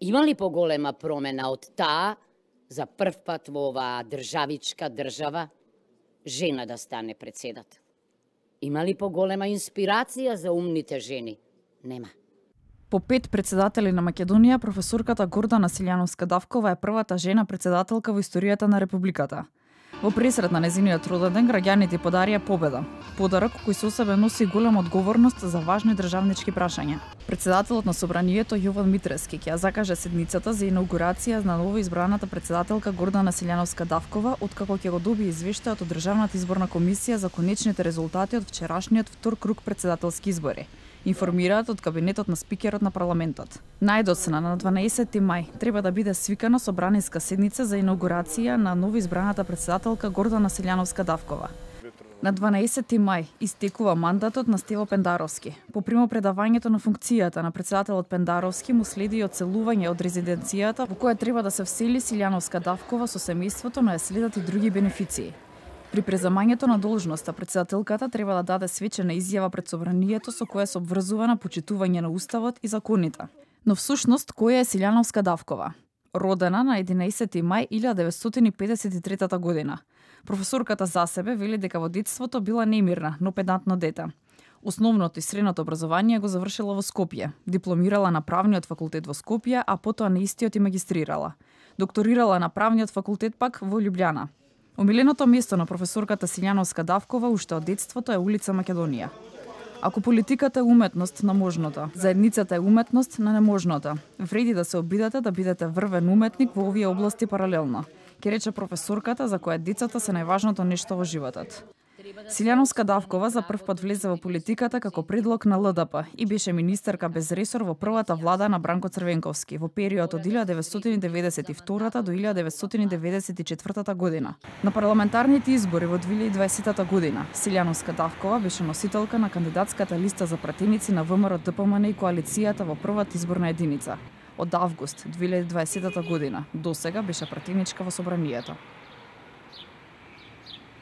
Има ли поголема промена од таа за прв пат во оваа државичка држава жена да стане председател? Има ли поголема инспирација за умните жени? Нема. По пет председатели на Македонија, професорката Гордана Силјановска Давкова е првата жена председателка во историјата на Републиката. Во пресред на незиниот роденден, граѓаните подарија победа. Подарок кој со себе носи голема одговорност за важни државнички прашања. Председателот на собранието Јован Митрески ќе закаже седницата за инаугурација на ново избраната председателка Гордана Силјановска Давкова, откако ќе го доби извештајот од Државната изборна комисија за конечните резултати од вчерашниот втор круг председателски избори информираат од кабинетот на спикерот на парламентот. Најдоцна на 12 мај треба да биде свикана собраниска седница за инаугурација на новоизбраната председателка Гордана Селјановска Давкова. На 12 мај истекува мандатот на Стево Пендаровски. По примопредавањето на функцијата на председателот Пендаровски му следи и оцелување од резиденцијата во која треба да се всели Силјановска Давкова со семејството, но ја следат и други бенефиции. При преземањето на должноста, председателката треба да даде свечена изјава пред собранието со која се обврзува на почитување на уставот и законите. Но всушност, која е Силјановска Давкова? Родена на 11 мај 1953 година. Професорката за себе вели дека во детството била немирна, но педантно дете. Основното и средното образование го завршила во Скопје. Дипломирала на правниот факултет во Скопје, а потоа на истиот и магистрирала. Докторирала на правниот факултет пак во Лјубљана. Омиленото место на професорката Силјановска Давкова уште од детството е улица Македонија. Ако политиката е уметност на можното, заедницата е уметност на неможното, вреди да се обидете да бидете врвен уметник во овие области паралелно, ке рече професорката за која децата се најважното нешто во животот. Силјановска Давкова за прв пат влезе во политиката како предлог на ЛДП и беше министерка без ресор во првата влада на Бранко Црвенковски во период од 1992 до 1994 година. На парламентарните избори во 2020 година Силјановска Давкова беше носителка на кандидатската листа за пратеници на ВМРО ДПМН и коалицијата во првата изборна единица. Од август 2020 година до сега беше пратеничка во собранието.